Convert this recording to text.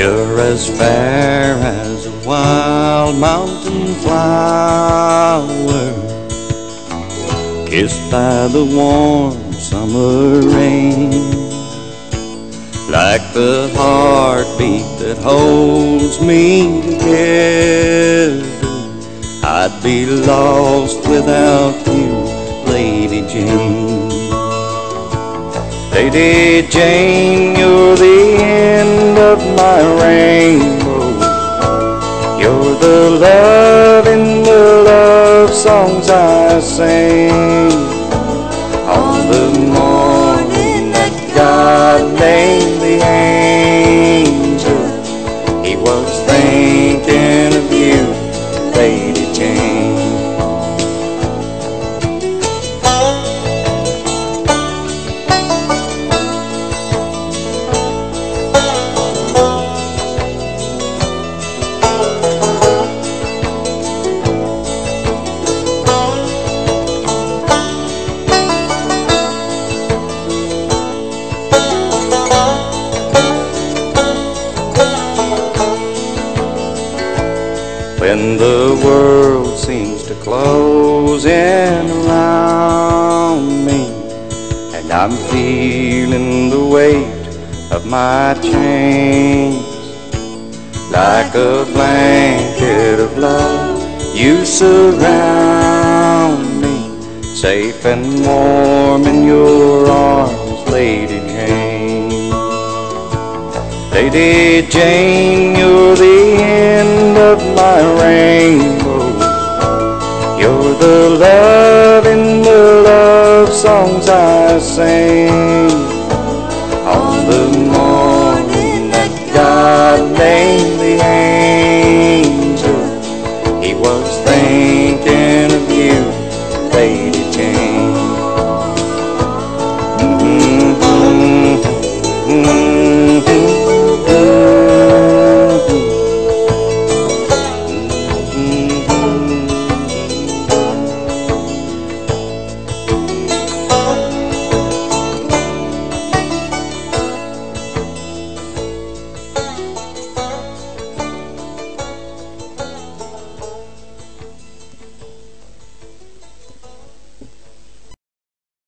You're as fair as a wild mountain flower, kissed by the warm summer rain. Like the heartbeat that holds me together, I'd be lost without you, Lady Jane. Lady Jane, you're the of my rainbow. You're the love in the love songs I sing. On the morning that God made the angel, He was thinking When the world seems to close in around me And I'm feeling the weight of my chains Like a blanket of love you surround me Safe and warm in your arms, Lady Jane. Lady Jane, you're the end rainbows. You're the love in the love songs I sing. On the morning that God named the angel, he was thinking of you.